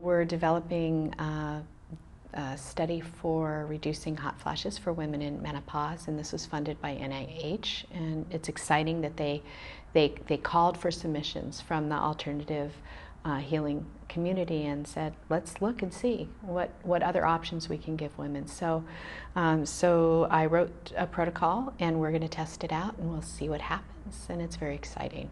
We're developing uh, a study for reducing hot flashes for women in menopause, and this was funded by NIH. And it's exciting that they they they called for submissions from the alternative uh, healing community and said, let's look and see what, what other options we can give women. So, um, so I wrote a protocol and we're going to test it out and we'll see what happens. And it's very exciting.